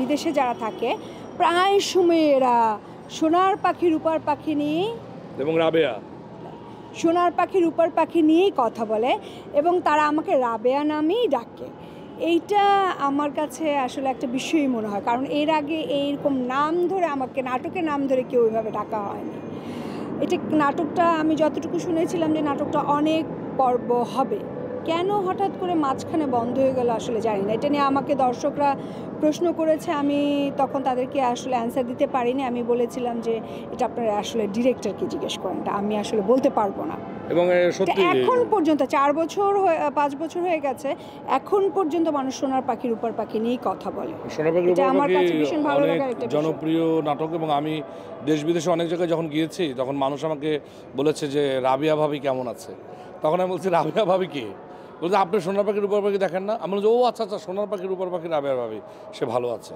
বিদেশে যারা থাকে প্রায় সময় এরা সোনার পাখি রূপার পাখি নিয়ে এবং রাবেয়া। সোনার পাখি রূপার পাখি নিয়েই কথা বলে এবং তারা আমাকে রাবেয়া নামেই ডাকে। এইটা আমার কাছে আসলে একটা বিষয়ই মনে হয় কারণ এর আগে এইরকম নাম ধরে আমাকে নাটকের নাম ধরে কেউ ওইভাবে ডাকা হয়নি। এটা নাটকটা আমি যতটুকু শুনেছিলাম যে নাটকটা অনেক পর্ব হবে। কেন হঠাৎ করে মাঝখানে বন্ধ হয়ে গেল আসলে জানি না। এটা নিয়ে আমাকে দর্শকরা প্রশ্ন করেছে আমি তখন তাদেরকে আসলে অ্যান্সার দিতে পারিনি। আমি বলেছিলাম যে এটা আপনারা আসলে ডিরেক্টরকে জিজ্ঞেস করেন আমি আসলে বলতে পারব না। এবং সত্যি এখন পর্যন্ত চার বছর পাঁচ বছর হয়ে গেছে এখন পর্যন্ত মানুষ সোনার পাখির উপর পাখি নিয়েই কথা বলে। আমার কাছে ভীষণ ভালো একটা জনপ্রিয় নাটক এবং আমি দেশ বিদেশে অনেক জায়গায় যখন গিয়েছি তখন মানুষ আমাকে বলেছে যে রাবিয়া ভাবি কেমন আছে? তখন আমি বলছি রাবিয়া ভাবি কে? বলছে, আপনি সোনার পাখির উপর পাখি দেখেন না? আমি বলছি, ও আচ্ছা আচ্ছা সোনার পাখির উপর পাখি রাবিয়া ভাবি, সে ভালো আছে।